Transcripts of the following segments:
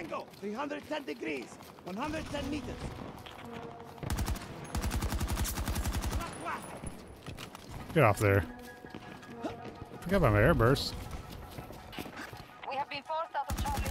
Tango! 310 degrees. 110 meters. Get off there. Forgot about my airburst. We have been forced out of Charlie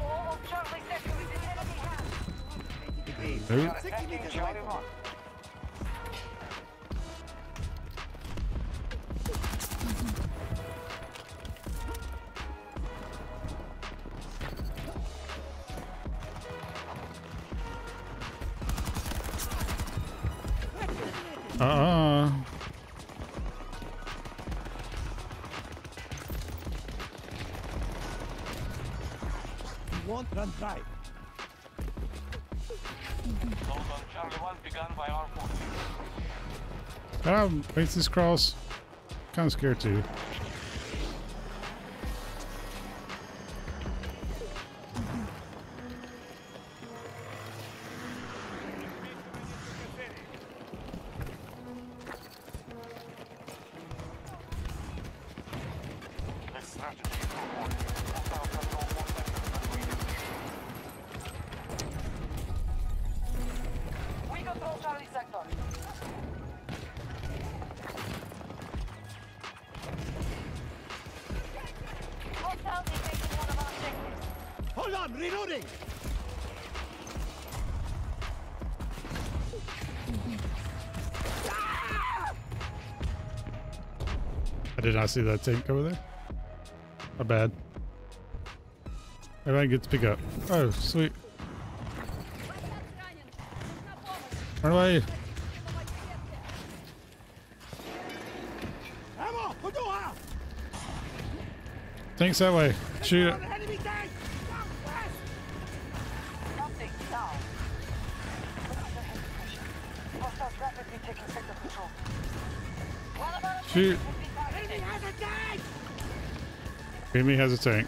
1. All of Charlie sector is in enemy hands. 80 degrees. Nope. 60 meters Won't run dry. Those on um, Charlie 1 begun by our this cross. Kind of scared too. Hold on, reloading! I did not see that tank over there. My bad. Everybody gets to pick up. Oh, sweet. Run away. Tank's that way. Shoot it. Shoot. objectives has a tank!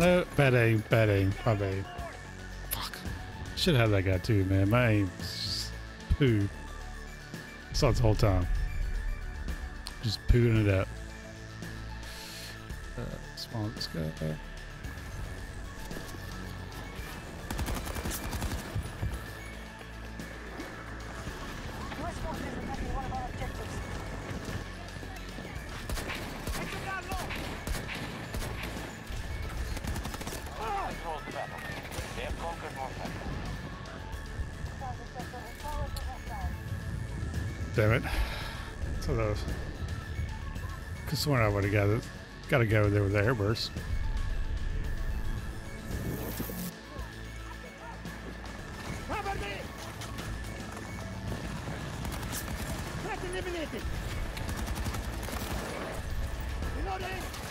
No, bad aim, bad aim, bad. Fuck. Should have that guy too, man. My aim is just poo. Saw the whole time. Just pooing it up. Uh, this guy. Damn it. So those. Could sworn I would have got it. Got to go there with the airburst. Eliminated! Reloading!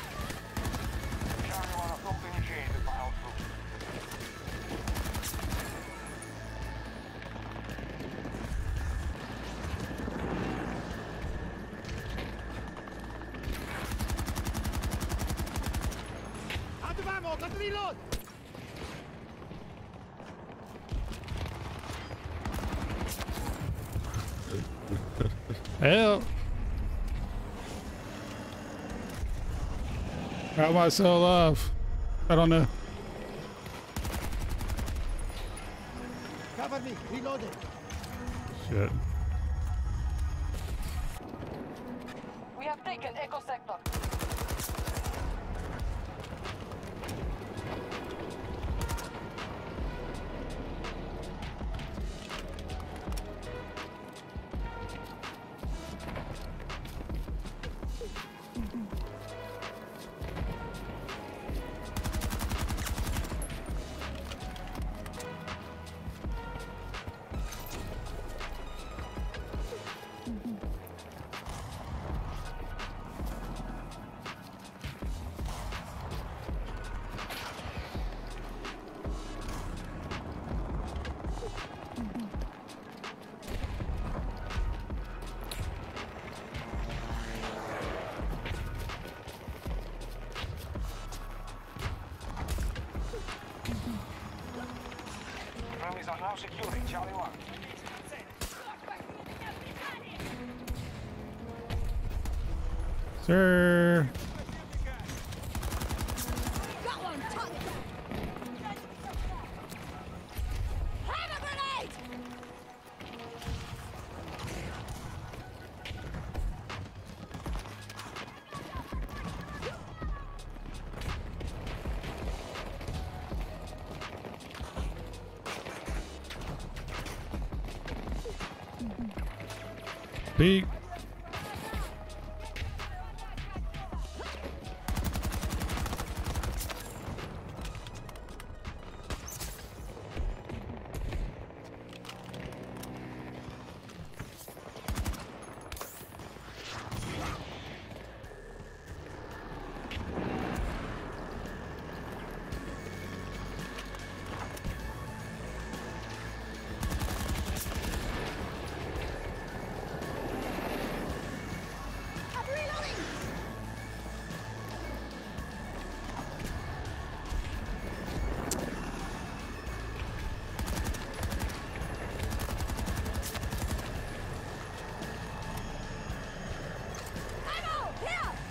Hell. How am I still alive? I don't know. Cover me! Reloading! Shit. We have taken Echo sector. Are now securing Charlie 1. Sir. Peek.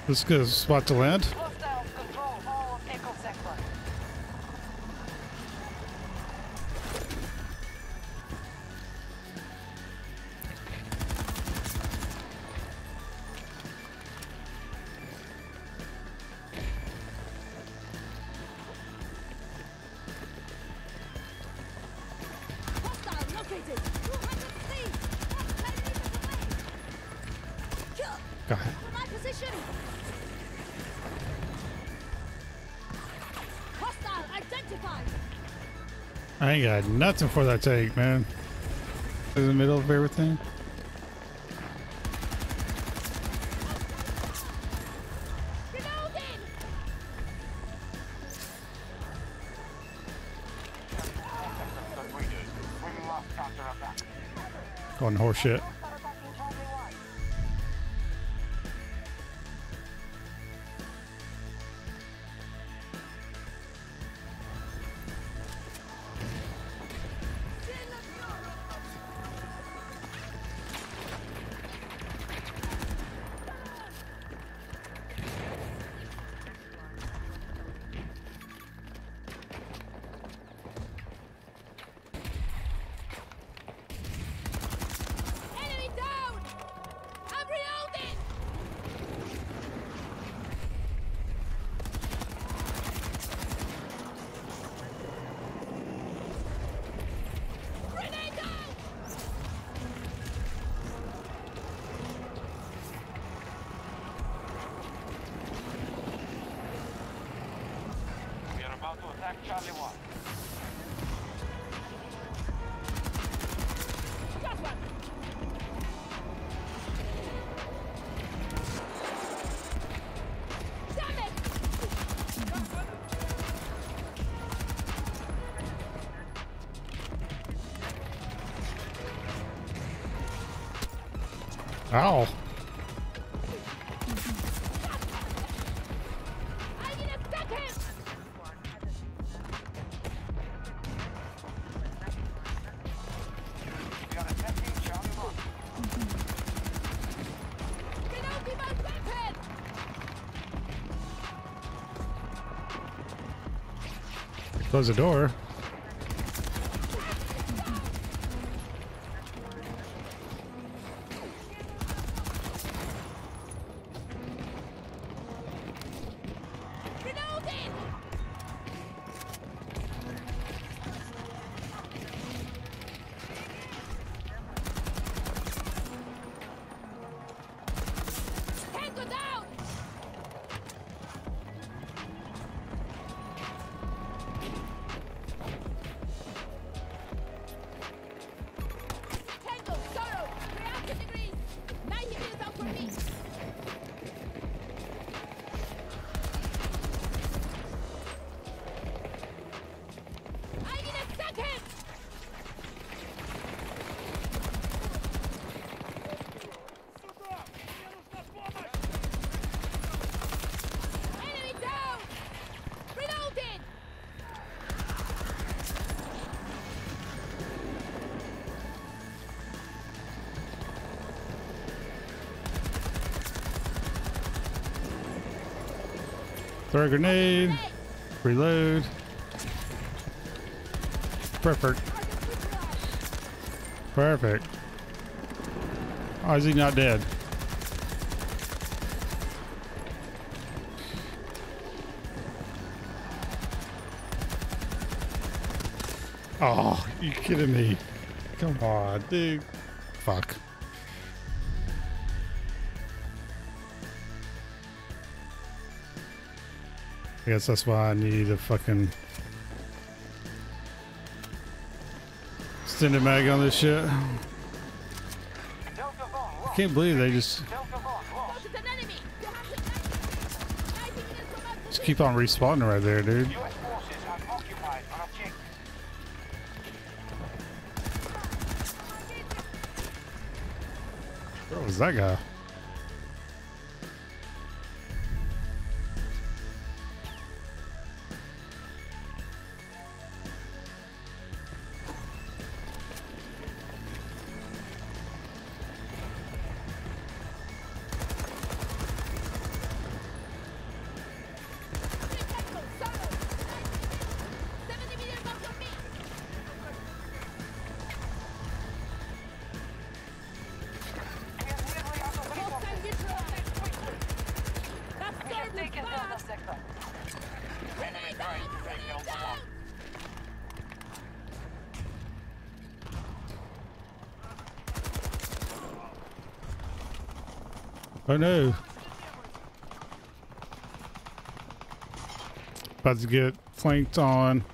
Here! This is good spot to land. Hostiles control I ain't got nothing for that tank, man. In the middle of everything. Reloading! Completed. Bring. Going horseshit. Attack Charlie 1. Got one! Damn it! Ow. Close the door. Throw a grenade. Reload. Perfect. Perfect. Why is he not dead? Oh, you kidding me? Come on, dude. Fuck. I guess that's why I need a fucking extended mag on this shit. I Can't believe they just just keep on respawning right there, dude. Where was that guy? Oh no. About to get flanked on.